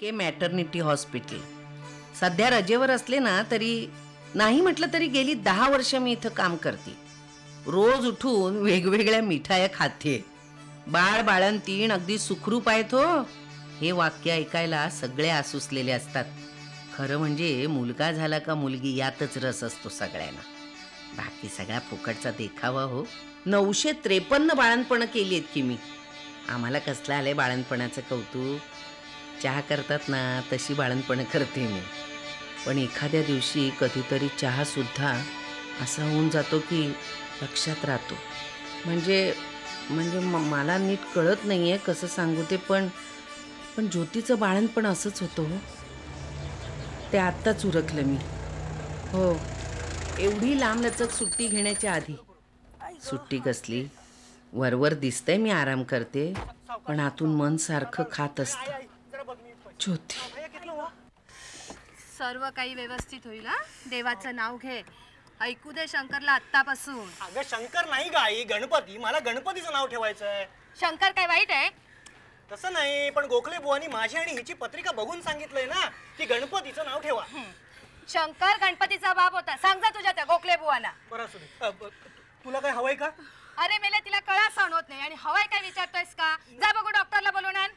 के maternity hospital सध्या रजेवर असले ना तरी नाही म्हटलं तरी गेली दहा वर्ष मी इथं काम करते. रोज उठून वेगवेगळ्या मिठाया खाते. बाळ बाळंतीण अगदी सुखरूप आहेत हो. हे वाक्य ऐकायला सगळे आसुसलेले असतात. खरं म्हणजे मुलगा झाला का मुलगी यातच रस असतो सगळ्यांना. बाकी सगळा फुकटचा देखावा हो. नऊशे त्रेपन्न बाळणपणं केली आहेत की मी. आम्हाला कसलं आलंय बाळणपणाचं कौतुक? चहा करतात ना तशी बाळणपणं करते मी. पण एखाद्या दिवशी कधीतरी चहासुद्धा असा होऊन जातो की लक्षात राहतो. म्हणजे म्हणजे म- मला नीट कळत नाही आहे कसं सांगू ते पण पण ज्योतीचं बाळणपण असंच होतं हो. ते आत्ताच उरकलं मी. हो एवढी लांबलचक सुट्टी घेण्याच्या आधी. सुट्टी कसली? वरवर दिसतंय मी आराम करते पण आतून मन सारखं खात असतं. ज्योती. सर्व काही व्यवस्थित होईल हा? देवाचं नाव घे. ऐकू दे शंकरला आत्तापासून. अगं शंकर नाही ग आई गणपती. मला गणपतीचं नाव ठेवायचं आहे शंकर काय वाईट आहे? तसं नाही पण गोखले बुवानी माझी आणि हिची पत्रिका बघून सांगितलंय ना की गणपतीचं नाव ठेवा. शंकर गणपतीचा बाप होता. सांग जा तुझ्या त्या गोखले बुवाना बरं असू दे. अ, ब- तुला काय हवंय का? अरे मेले तिला कळा सण होत नाही. आणि हवाय काय विचारतोयस का? जा बघू डॉक्टरला बोलून आण.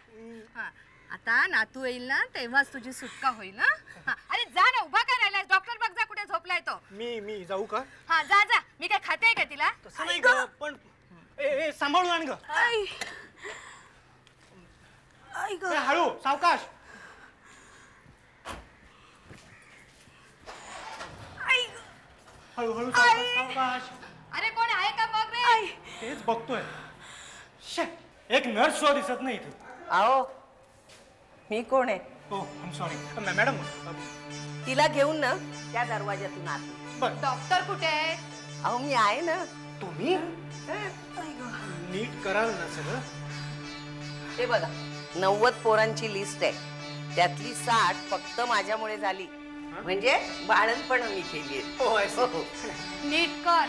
हा. आता नातू येईल ना तेव्हाच तुझी सुटका होईल ना हा, अरे जा ना उभा काय राहिलाय डॉक्टर बघ जा कुठे झोपलाय तो. मी मी जाऊ का? हा जा जा. मी काय खाते का तिला? तसं नाही ग पण ए ए, सांभाळून आण ग. ए, हळू सावकाश. हळू हळू सावकाश सावकाश. अरे कोण आहे का बघ रे? तेच बघतोय. शे, एक नर्स सुद्धा दिसत नाही इथे. आओ मी कोण आहे? हो सॉरी मॅडम तिला घेऊन ना त्या दरवाज्यातून आत डॉक्टर कुठे आहे अहो मी आहे ना. तुम्ही? नीट कराल ना सगळं. ते बघा नव्वद पोरांची लिस्ट आहे. त्यातली साठ फक्त माझ्यामुळे झाली. म्हणजे बाळणपण मी केली हो see. नीट कर.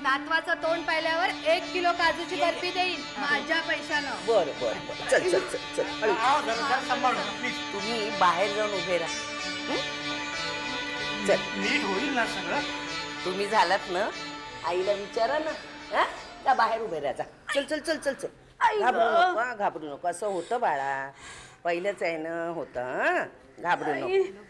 नातवाचं तोंड पाहिल्यावर एक किलो काजूची बर्फी देईन माझ्या पैशानं. बर बर चल चल चल चल. हा, तुम्ही बाहेर जाऊन उभे राहा. हं? चल. नीट होईल ना सगळं. तुम्ही झालात ना आईला विचारा ना. हा? त्या बाहेर उभे राहा. चल चल चल चल चल. घाबरू नको हा, घाबरू नको. असं होतं बाळा. पहिलंच आहे ना होतं हा? घाबरू नको.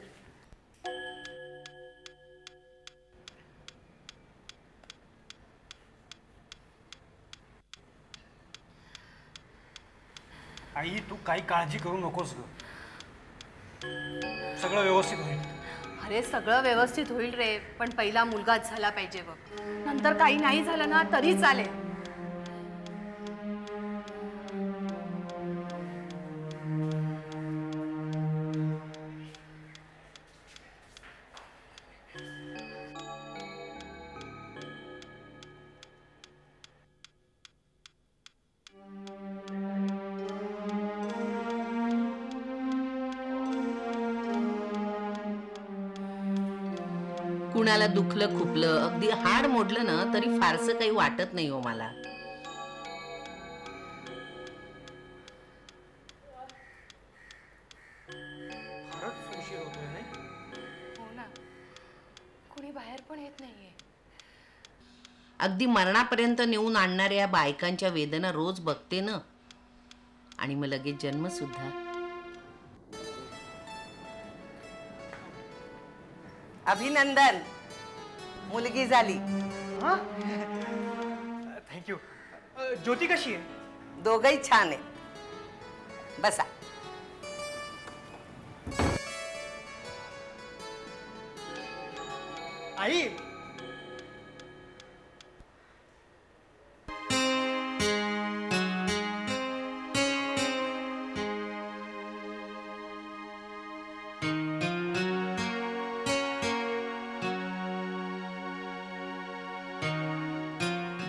आई तू काही काळजी करू नकोस ग. सगळं व्यवस्थित होईल. अरे सगळं व्यवस्थित होईल रे पण पहिला मुलगाच झाला पाहिजे बघ. नंतर काही नाही झालं ना तरी चालेल. कुणाला दुखलं खुपलं. अगदी हाड मोडलं ना तरी फारसं काही वाटत नाही हो मला. हो ना. कुणी बाहेर पण येत नाहीये. अगदी मरणापर्यंत नेऊन आणणाऱ्या या बायकांच्या वेदना रोज बघते ना. आणि मग लगेच जन्म सुद्धा अभिनंदन. मुलगी झाली. थँक्यू ज्योती कशी आहे? दोघही छान आहे. बसा. आई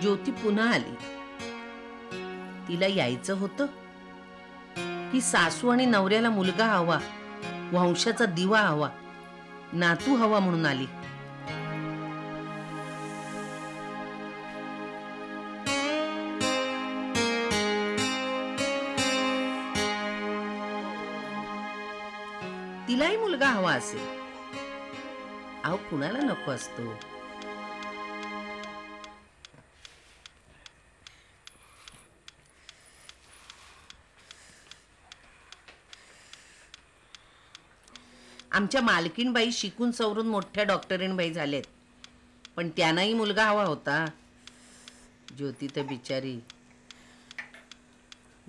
ज्योती पुन्हा आली. तिला यायचं होतं. की सासू आणि नवऱ्याला मुलगा हवा वंशाचा दिवा हवा नातू हवा म्हणून आली. तिलाही मुलगा हवा असेल. अहो कुणाला नको असतो? आमच्या मालकीणबाई शिकून सवरून मोठ्या डॉक्टरीणबाई झालेत. पण त्यांनाही मुलगा हवा होता. ज्योती तर बिचारी.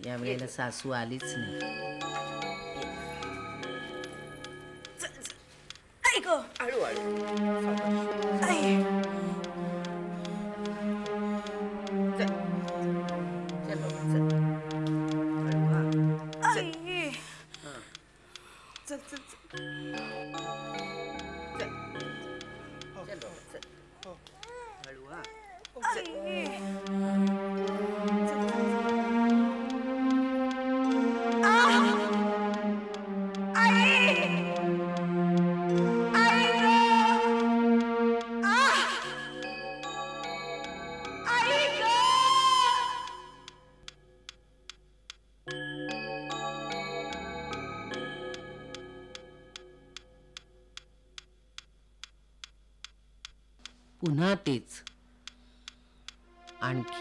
या वेळेला सासू आलीच नाही.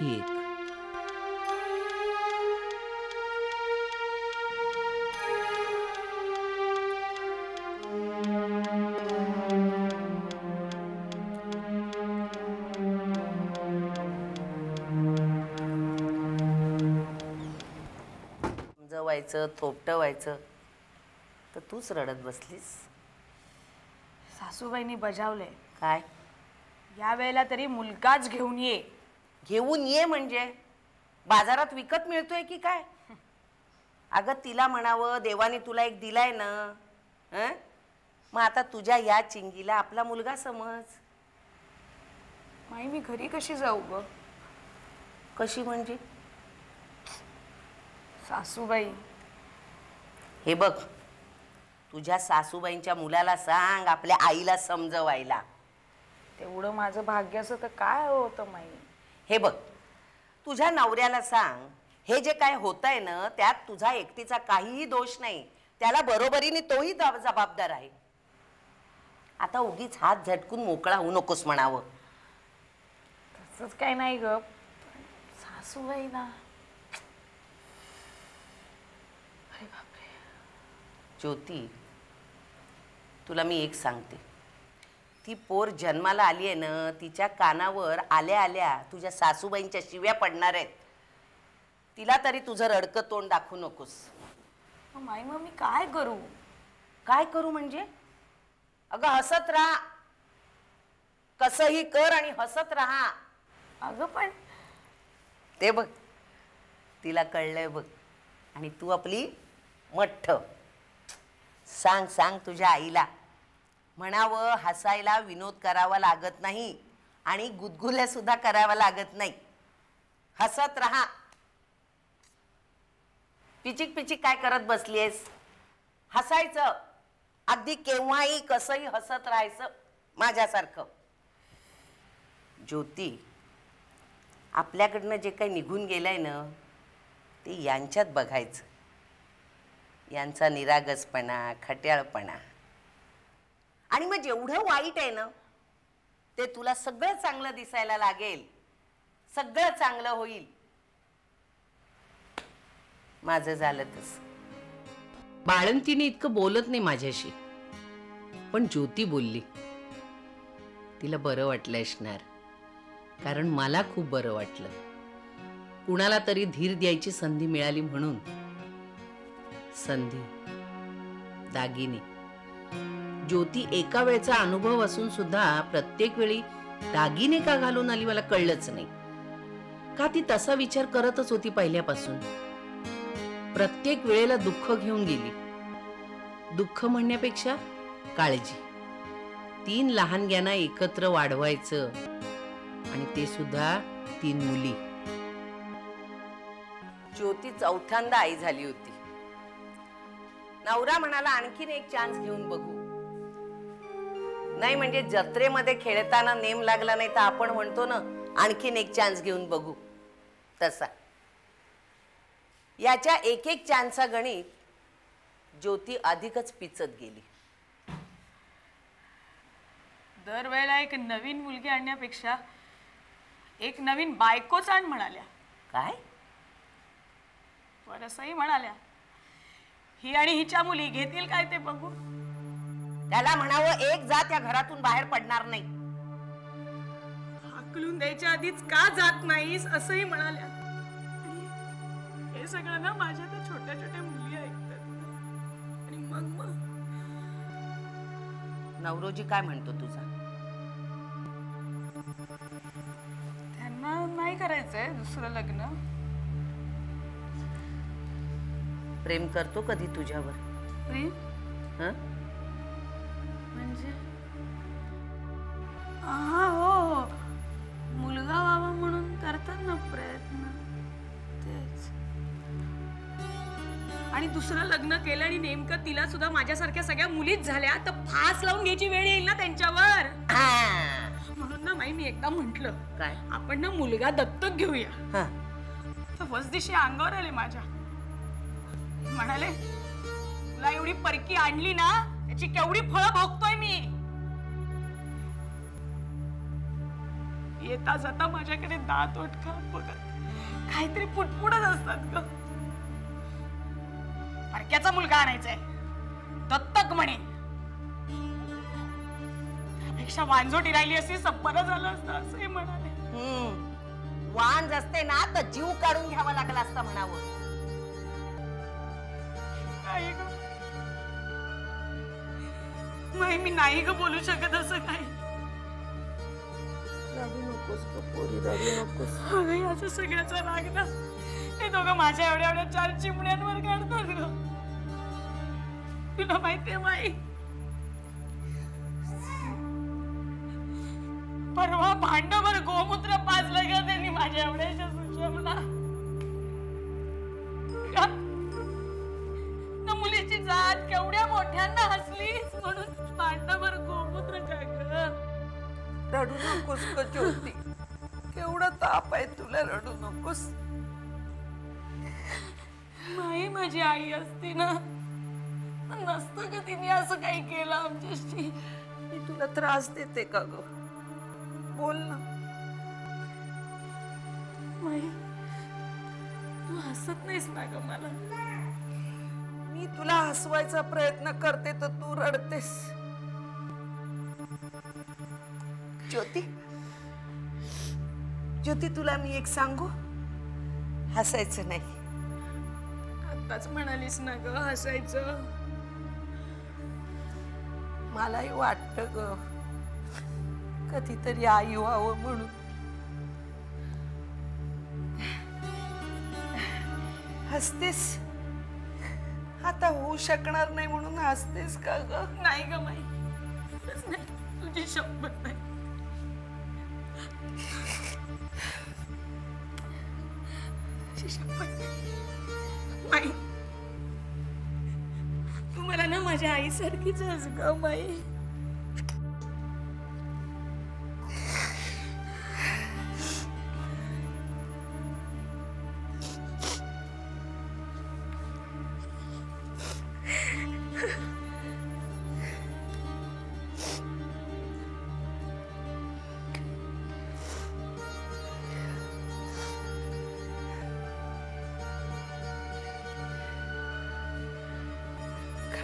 आणखी एक जवायचं थोपटं व्हायचं तर तूच रडत बसलीस? सासूबाईंनी बजावले काय? या वेळेला तरी मुलगाच घेऊन ये. घेऊन ये म्हणजे. बाजारात विकत मिळतोय की काय? अगं तिला म्हणावं देवाने तुला एक दिलाय ना. हं? मग आता तुझ्या या चिंगीला आपला मुलगा समज. माई मी घरी कशी जाऊ ग? कशी म्हणजे? सासूबाई. हे बघ तुझ्या सासूबाईंच्या मुलाला सांग आपल्या आईला समजवायला. तेवढं माझं भाग्य असं तर काय होतं माई? हे बघ तुझ्या नवऱ्याला सांग हे जे काय होत आहे ना त्यात तुझा एकटीचा काहीही दोष नाही. त्याला बरोबरीने तोही जब- जबाबदार आहे. आता उगीच हात झटकून मोकळा होऊ नकोस म्हणावं. तसंच काय नाही ग सासूबाई ना. अरे बापरे. ज्योती तुला मी एक सांगते. ती पोर जन्माला आली आहे ना तिच्या कानावर आल्या आल्या तुझ्या सासूबाईंच्या शिव्या पडणार आहेत. तिला तरी तुझं रडकं तोंड दाखवू नकोस. माई मग मी काय करू? काय करू म्हणजे? अगं हसत राहा. कसंही कर आणि हसत राहा. अगं पण ते बघ तिला कळलंय बघ. आणि तू आपली मठ्ठ. सांग सांग तुझ्या आईला. म्हणावं हसायला विनोद करावा लागत नाही आणि गुदगुल्या सुद्धा करावा लागत नाही. हसत राहा. पिचिक पिचिक काय करत बसलीयस? हसायचं. अगदी केव्हाही कसंही हसत राहायचं माझ्यासारखं. ज्योती आपल्याकडनं जे काही निघून गेलंय ना ते यांच्यात बघायचं. यांचा निरागसपणा खट्याळपणा. आणि मग जेवढं वाईट आहे ना ते तुला सगळं चांगलं दिसायला लागेल. सगळं चांगलं होईल. माझं झालं तसं. बाळंतीने इतकं बोलत नाही माझ्याशी. पण ज्योती बोलली. तिला बरं वाटलं असणार कारण मला खूप बरं वाटलं. कुणाला तरी धीर द्यायची संधी मिळाली म्हणून. संधी. दागिनी. ज्योती एका वेळचा अनुभव असून सुद्धा प्रत्येक वेळी दागिने का घालून आली मला कळलंच नाही. का ती तसा विचार करतच होती पहिल्यापासून? प्रत्येक वेळेला दुःख घेऊन गेली. दुःख म्हणण्यापेक्षा काळजी. तीन लहानग्यांना एकत्र वाढवायचं आणि ते सुद्धा तीन मुली. ज्योती चौथ्यांदा आई झाली होती. नवरा म्हणाला आणखीन एक चान्स घेऊन बघू. नाही म्हणजे जत्रेमध्ये खेळताना नेम लागला नाही तर आपण म्हणतो ना आणखीन एक चान्स घेऊन बघू. तसा. याच्या एक एक चान्सचा गणित ज्योती अधिकच पिचत गेली. दरवेळेला एक नवीन मुलगी आणण्यापेक्षा एक नवीन बायकोच आण म्हणाल्या. काय? पण असंही म्हणाल्या ही आणि हिच्या मुली घेतील काय ते बघू. त्याला म्हणावं एक जात या घरातून बाहेर पडणार नाही. हाकलून द्यायच्या आधीच का जात नाहीस असंही म्हणाल्या. हे सगळं ना माझ्या त्या छोट्या छोट्या मुली ऐकतात. आणि मग मग? नवरोजी काय म्हणतो तुझा? त्यांना नाही करायचंय दुसरं लग्न. प्रेम करतो कधी तुझ्यावर? प्रेम? हं? म्हणजे? हा हो. हो मुलगा व्हावा म्हणून करतात ना प्रयत्न. तेच. आणि दुसरं लग्न केलं आणि नेमकं तिला सुद्धा माझ्यासारख्या सगळ्या मुलीच झाल्या तर फास लावून घ्यायची वेळ येईल ना त्यांच्यावर? म्हणून ना माई मी एकदा म्हंटल काय? आपण ना मुलगा दत्तक घेऊया. हं. तर दिवशी अंगावर आले माझ्या. म्हणाले तुला एवढी परकी आणली ना त्याची केवढी फळं भोगतोय मी. येता जाता माझ्याकडे दात ओटका बघत काहीतरी फुटफुटत असतात ग. परक्याचा मुलगा आणायचाय. दत्तक म्हणे. त्यापेक्षा वांझोटी राहिली असती बरं झालं असतं असंही म्हणाले. हम्म. वांज असते ना तर जीव काढून घ्यावा लागला असता म्हणावं. नाही मी नाही ग बोलू शकत असं काही. अगं याचा सगळ्याचा राग ना. हे दोघं माझ्या एवढ्या एवढ्या चार चिमण्यांवर काढतात ग. तुला माहितीये माई परवा भांडभर गोमूत्र पाजलं ग त्यांनी माझ्या एवढ्याच्या सुषमला ना मुलीची जात केवढ्या मोठ्यांना हसलीस? म्हणून भांडभर गोमूत्र का ग रडू नकोस ज्योती. केवढा ताप आहे तुला रडू नकोस. नाही माझी आई असती ना. नसतं का तिने असं काही केलं आमच्याशी? मी तुला त्रास देते का ग? बोल ना. माई तू हसत नाहीस ना ग मला. मी तुला हसवायचा प्रयत्न करते तर तू रडतेस. ज्योती ज्योती तुला मी एक सांगू? हसायचं नाही. आताच म्हणालीस ना ग हसायचं. मलाही वाटत ग कधीतरी आई व्हावं म्हणून. हसतेस? आता होऊ शकणार नाही म्हणून हसतेस का ग? नाही ग माई नाही. तुझी शपथ नाही. नाही. माई तू मला ना माझ्या आईसारखीच आहेस ग माई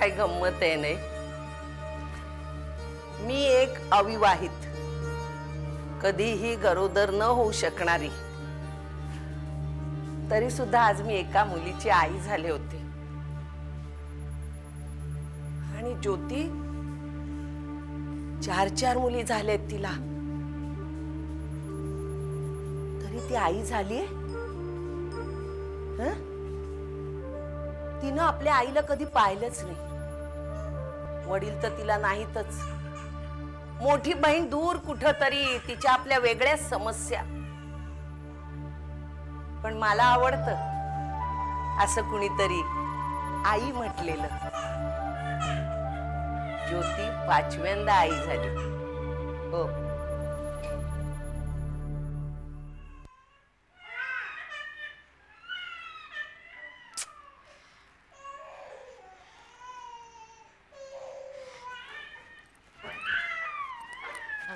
काय गंमत आहे नाही मी एक अविवाहित. कधीही गरोदर न होऊ शकणारी. तरी सुद्धा आज मी एका मुलीची आई झाले होते. आणि ज्योती चार चार मुली झाल्यात तिला. तरी ती आई झालीये? तिनं आपल्या आईला कधी पाहिलंच नाही. वडील तर तिला नाहीतच. मोठी बहीण दूर कुठं तरी तिच्या आपल्या वेगळ्याच समस्या. पण मला आवडतं असं कुणीतरी आई म्हटलेलं. ज्योती पाचव्यांदा आई झाली. हो.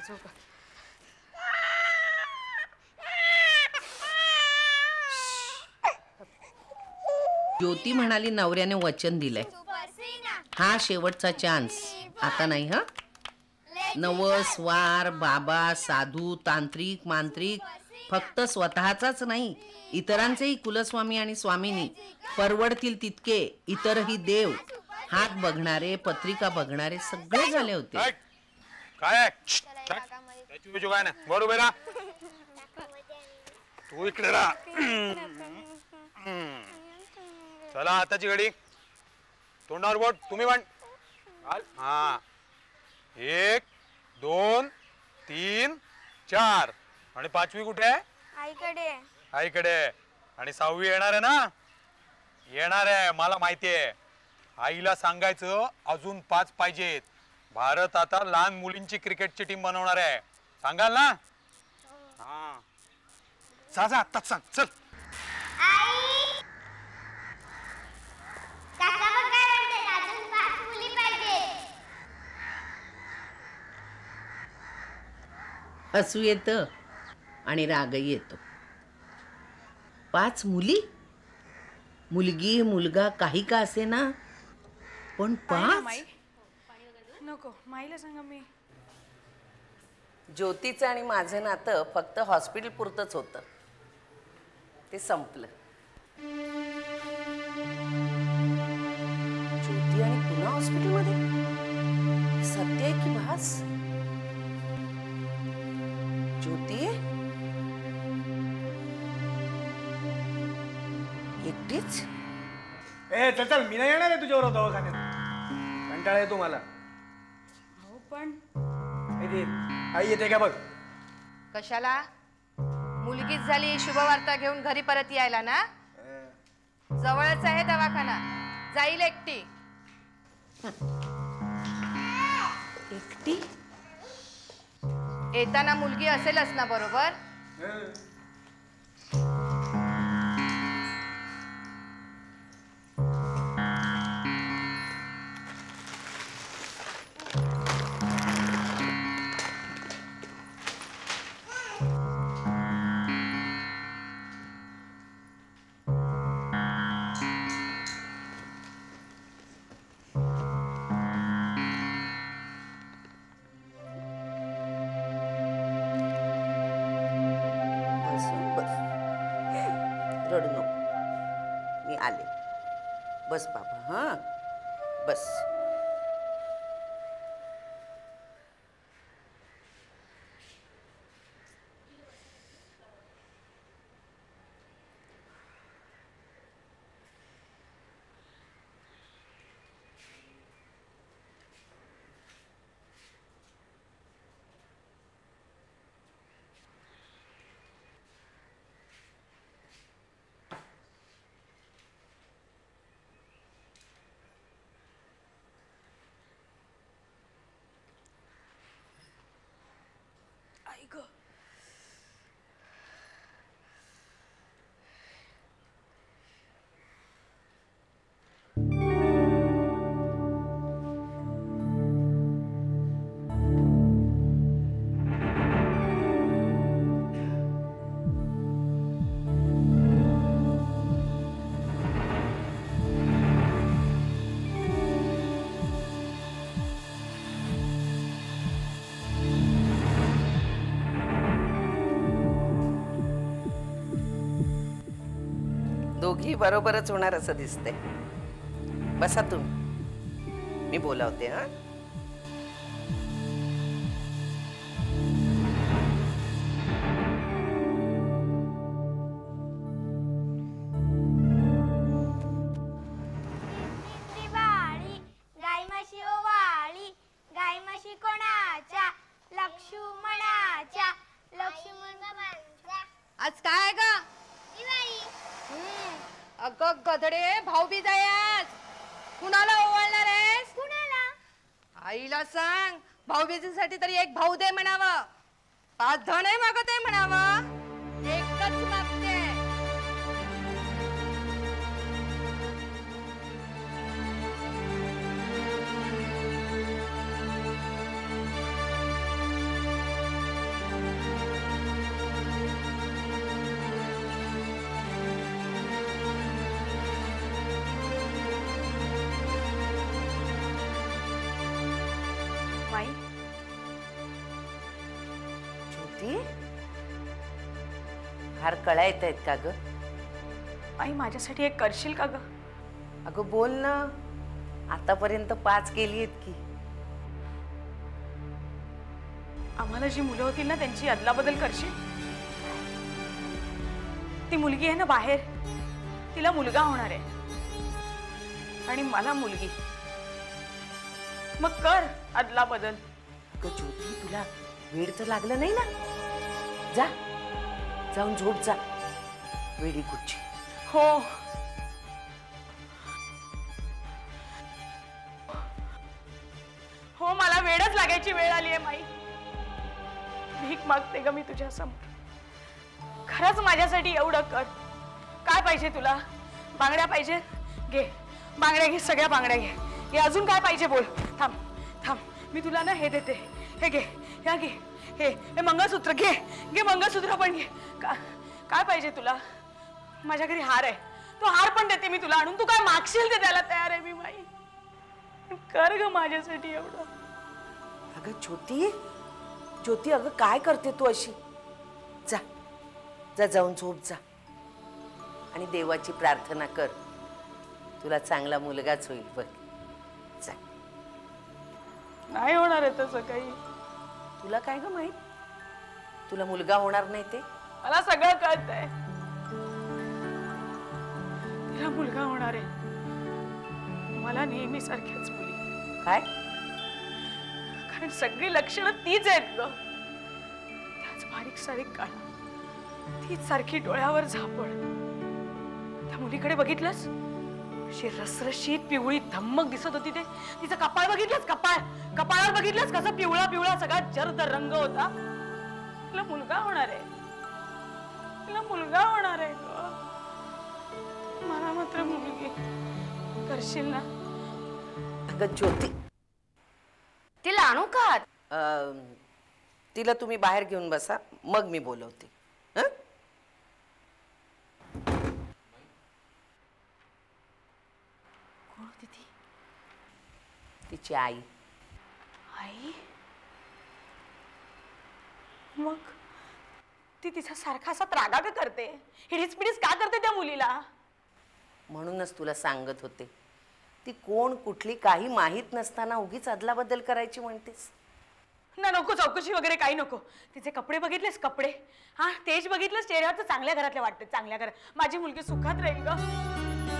झोपा ज्योती म्हणाली नवऱ्याने वचन दिलंय. हा शेवटचा चान्स आता नाही हा? नवस वार बाबा साधू तांत्रिक मांत्रिक फक्त स्वतःचाच नाही इतरांचेही कुलस्वामी आणि स्वामिनी परवडतील तितके इतरही देव हात बघणारे पत्रिका बघणारे सगळे झाले होते. काय? त्याची बिजू काय वर उभे राहा तू इकडे राहा. चला आताची घडी. तोंडावर बोट. तुम्ही घाल. हा. एक दोन तीन चार. आणि पाचवी कुठे? आहे आईकडे. आईकडे. आणि सहावी येणार आहे ना? येणार आहे. मला माहिती आहे. आईला सांगायचं अजून पाच पाहिजेत. भारत आता लहान मुलींची क्रिकेटची टीम बनवणार आहे. सांगाल ना? हा. जा जा आत्ताच सांग. चल. काकावर काय म्हणते अजून पाच मुली पाहिजे हसू येतं आणि रागही येतो. पाच मुली? मुलगी मुलगा काही का असे ना पण पाच? नको माईला सांगा मी. ज्योतीचं आणि माझं नातं फक्त हॉस्पिटल पुरतच होतं. ते संपलं. ज्योती आणि पुन्हा हॉस्पिटलमध्ये सत्य आहे की भास? ज्योती एकटीच? ए चल चल मी नाही येणार आहे तुझ्यावर दवाखान्यात. कंटाळा येतो मला. हो पण ए, दे. आई येते का बघ? कशाला? मुलगीच झाली शुभवार्ता घेऊन घरी परत यायला ना? जवळच आहे दवाखाना. जाईल एकटी. एकटी? येताना मुलगी असेलच ना बरोबर? रडू नको मी आले. बस बाबा हां. बस. बरोबरच होणार असं दिसतंय. बसा तुम्ही. मी बोलावते हा? सांग भाऊबीजीसाठी तरी एक भाऊ दे म्हणावं. पाच धन आहे मागत आहे म्हणावं. फार कळा येत आहेत का ग? आई माझ्यासाठी एक करशील का ग? अगं बोल ना. आतापर्यंत पाच केली आहेत की. आम्हाला जी मुलं होतील ना त्यांची अदलाबदल करशील? ती मुलगी आहे ना बाहेर. तिला मुलगा होणार आहे. आणि मला मुलगी. मग कर अदला बदल ज्योती तुला वेळ तर लागलं नाही ना? जा. जाऊन झोप जा. वेरी गुड हो. हो मला वेळच लागायची वेळ आली आहे माई. भीक मागते ग मी तुझ्या समोर खरंच माझ्यासाठी एवढं कर. काय पाहिजे तुला? बांगड्या पाहिजे? घे. बांगड्या घे सगळ्या बांगड्या घे. हे अजून काय पाहिजे बोल. थांब थांब. मी तुला ना हे देते. हे घे. ह्या घे. हे हे मंगळसूत्र. घे. घे मंगळसूत्र पण घे. का काय पाहिजे तुला? माझ्या घरी हार आहे. तो हार पण देते मी तुला आणून. तू काय मागशील ते द्यायला तयार आहे मी माई कर ग माझ्यासाठी एवढं. अगं ज्योती ज्योती अगं काय करते तू अशी? जा जा जाऊन झोप जा. आणि देवाची प्रार्थना कर. तुला चांगला मुलगाच होईल बघ. जा. नाही होणार आहे तसं काही. तुला काय ग माहीत? तुला मुलगा होणार नाही ते? मला सगळं कळतंय. तिला मुलगा होणार आहे. मला नेहमी सारख्याच मुली. काय? कारण सगळी लक्षणं तीच आहेत ग. त्याच बारीक सारीक काळा. तीच सारखी डोळ्यावर झापड. त्या मुलीकडे बघितलंस? अशी रसरशीत पिवळी धम्मक दिसत होती ते. तिचं कपाळ बघितलंस? कपाळ. कपाळावर बघितलंस? कसा पिवळा पिवळा सगळा जर्द रंग होता? तिला मुलगा होणार आहे. तिला मुलगा होणार आहे ग. मला मात्र मुलगी करशील ना? अगं ज्योती. तिला आणू का अं, तिला तुम्ही बाहेर घेऊन बसा मग मी बोलवते. हं? कोण होती ती? तिची आई. आई? मग? ती तिचा सारखा असा त्रागा का करते. हिडीस पिडीस का करते त्या मुलीला? म्हणूनच तुला सांगत होते. ती कोण कुठली काही माहीत नसताना उगीच अदलाबदल करायची म्हणतेस. ना नको चौकशी वगैरे काही नको. तिचे कपडे बघितलेस कपडे? हा तेच बघितलंस? चेहऱ्यावर तर चांगल्या घरातले वाटते चांगल्या घरात. माझी मुलगी सुखात राहील ग.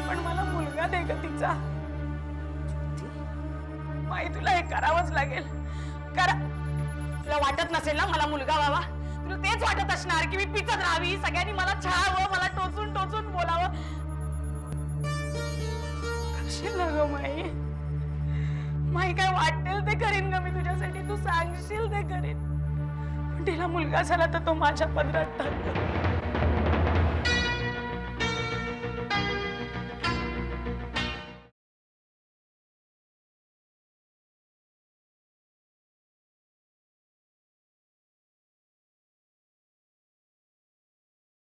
पण मला मुलगा दे ग तिचा. माई तुला हे करावंच लागेल. करा. तुला वाटत नसेल ना मला मुलगा व्हावा? तुला तेच वाटत असणार की मी पिचत राहावी. सगळ्यांनी मला छळावं मला टोचून टोचून बोलावं. करशील ना ग माई? माई काय वाटेल ते करीन ग मी तुझ्यासाठी? तू सांगशील ते करीन. पण तिला मुलगा झाला तर तो माझ्या पदरात टाकतो